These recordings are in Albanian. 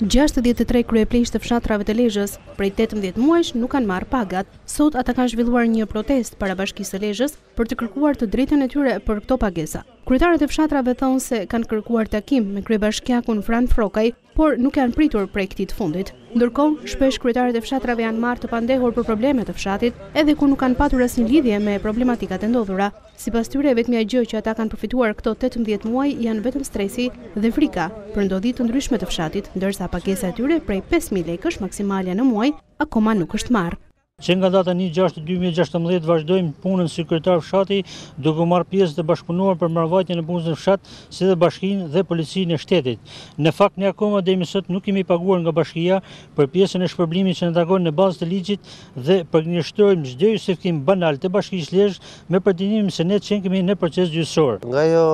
Gjashtëdhjetë e tre kryepleqtë të fshatrave të Lezhës prej tetëmbëdhjetë muajsh nuk kanë marrë pagat. Sot ata kanë zhvilluar një protestë para Bashkisë së Lezhës për të kërkuar të drejtën e tyre për këto pagesa. Kryetarët e fshatrave thonë se kanë kërkuar takim me kryebashkiakun Fran Frrokaj, por nuk janë pritur prej këtij të fundit. Ndërkohë, shpesh kryetarët e fshatrave janë marrë të pandehur për probleme të fshatit, edhe kur nuk kanë patur asnjë lidhje me problematikat e ndodhura. Sipas tyre, e vetmja gjë që ata kanë përfituar këto tetëmbëdhjetë muaj janë vetëm stresi dhe frika për ndodhi të ndryshme të fshatit, ndërsa pagesa e tyre prej pesë mijë lekësh maksimale në muaj akoma nuk është marrë. Që nga data një gjashtë dy mijë e gjashtëmbëdhjetë vazhdojmë punën si kryetar fshati, duke marrë pjesë dhe bashkëpunuar për mbarëvajtjen e punës në fshat, si dhe bashkinë dhe policinë e shtetit. Në fakt ne akoma deri më sot nuk jemi paguar nga bashkia për pjesën e shpërblimit që na takon në bazë të ligjit dhe përgënjeshtrojmë çdo justifikim banal të Bashkisë Lezhë me pretendimin se ne qenkemi në proces gjyqësor. Nga ajo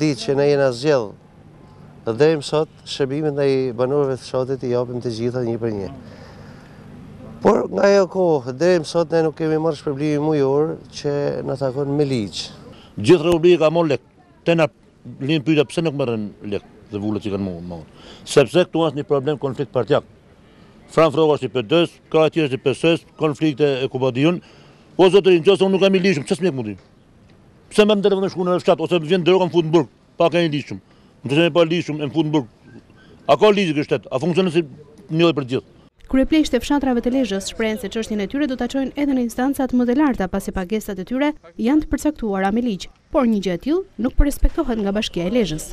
ditë që na jena zgjedhë e deri sot, shërbimet ndaj banorëve të fshatit i japim të gjitha një për një. Por nga ajo kohë deri sot ne nuk kemi marrë shpërblimin mujor që na takon me ligj. Gjithë Republika ka marrë lek. Te na Lind pyetja pse nuk merren lek dhe vulat që kanë marrë. Sepse këtu është një problem konflikt partiak. Fran Frroka është i PD-s, ka tjerë është i PS-s, konflikte e kubadiun. O zotëri, nëse unë nuk jam i ligjshëm, pse s'më mundin? Pse më ndërvon të shkon në fshat ose vjen drogën fut në burg, pa kanë i ligjshëm. Nëse më paligjshëm, më fut në burg. A ka ligj kë shtet? A funksionon si njëri për gjithë? Kryepleqtë e fshatrave të Lezhës shprehen se çështjen e tyre do ta çojnë edhe në instancat më të larta pasi pagesat e tyre janë të përcaktuara me ligj. Por një gjë e tillë nuk po respektohet nga Bashkia e Lezhës.